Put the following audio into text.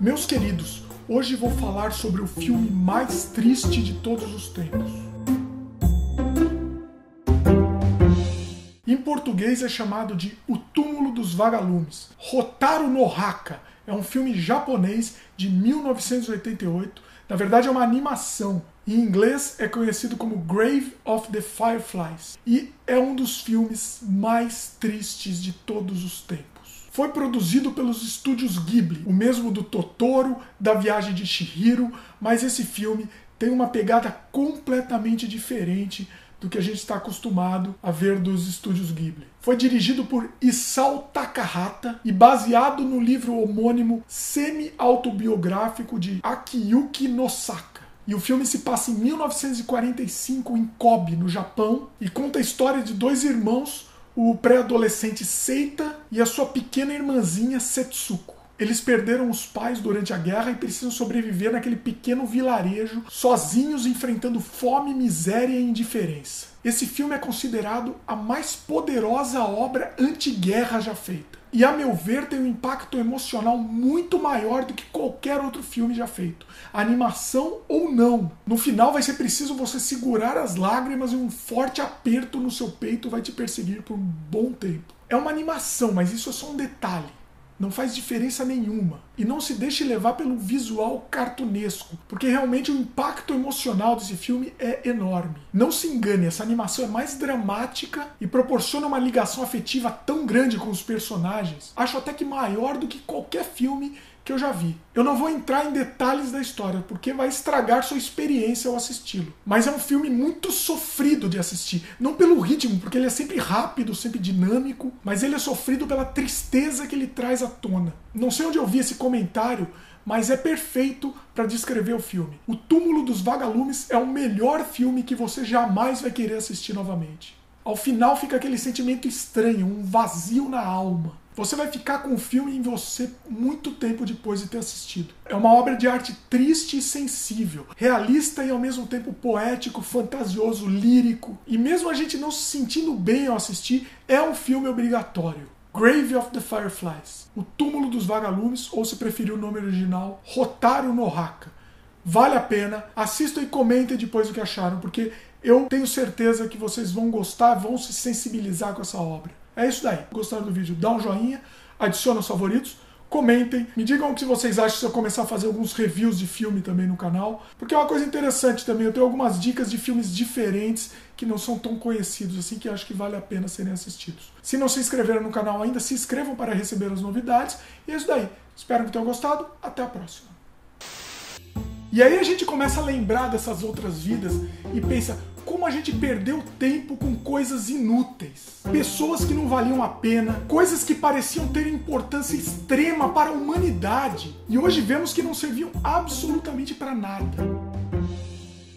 Meus queridos, hoje vou falar sobre o filme mais triste de todos os tempos. Em português é chamado de O Túmulo dos Vagalumes. Rotaru no Haka é um filme japonês de 1988. Na verdade é uma animação. Em inglês é conhecido como Grave of the Fireflies e é um dos filmes mais tristes de todos os tempos. Foi produzido pelos estúdios Ghibli, o mesmo do Totoro, da Viagem de Chihiro, mas esse filme tem uma pegada completamente diferente do que a gente está acostumado a ver dos estúdios Ghibli. Foi dirigido por Isao Takahata e baseado no livro homônimo semi-autobiográfico de Akiyuki Nosaka. E o filme se passa em 1945 em Kobe, no Japão, e conta a história de dois irmãos o pré-adolescente Seita e a sua pequena irmãzinha Setsuko. Eles perderam os pais durante a guerra e precisam sobreviver naquele pequeno vilarejo, sozinhos enfrentando fome, miséria e indiferença. Esse filme é considerado a mais poderosa obra anti-guerra já feita. E a meu ver tem um impacto emocional muito maior do que qualquer outro filme já feito. Animação ou não. No final vai ser preciso você segurar as lágrimas e um forte aperto no seu peito vai te perseguir por um bom tempo. É uma animação, mas isso é só um detalhe. Não faz diferença nenhuma. E não se deixe levar pelo visual cartunesco, porque realmente o impacto emocional desse filme é enorme. Não se engane, essa animação é mais dramática e proporciona uma ligação afetiva tão grande com os personagens. Acho até que maior do que qualquer filme que eu já vi. Eu não vou entrar em detalhes da história, porque vai estragar sua experiência ao assisti-lo. Mas é um filme muito sofrido de assistir. Não pelo ritmo, porque ele é sempre rápido, sempre dinâmico, mas ele é sofrido pela tristeza que ele traz à tona. Não sei onde eu vi esse comentário, mas é perfeito para descrever o filme. O Túmulo dos Vagalumes é o melhor filme que você jamais vai querer assistir novamente. Ao final fica aquele sentimento estranho, um vazio na alma. Você vai ficar com o filme em você muito tempo depois de ter assistido. É uma obra de arte triste e sensível, realista e ao mesmo tempo poético, fantasioso, lírico. E mesmo a gente não se sentindo bem ao assistir, é um filme obrigatório. Grave of the Fireflies, O Túmulo dos Vagalumes, ou se preferir o nome original, Rotaru no Haka. Vale a pena, assistam e comentem depois o que acharam, porque eu tenho certeza que vocês vão gostar, vão se sensibilizar com essa obra. É isso daí. Gostaram do vídeo? Dá um joinha, adiciona os favoritos, comentem, me digam o que vocês acham se eu começar a fazer alguns reviews de filme também no canal, porque é uma coisa interessante também, eu tenho algumas dicas de filmes diferentes que não são tão conhecidos assim, que acho que vale a pena serem assistidos. Se não se inscreveram no canal ainda, se inscrevam para receber as novidades, e é isso daí. Espero que tenham gostado, até a próxima. E aí a gente começa a lembrar dessas outras vidas e pensa, como a gente perdeu tempo com coisas inúteis. Pessoas que não valiam a pena, coisas que pareciam ter importância extrema para a humanidade e hoje vemos que não serviam absolutamente para nada.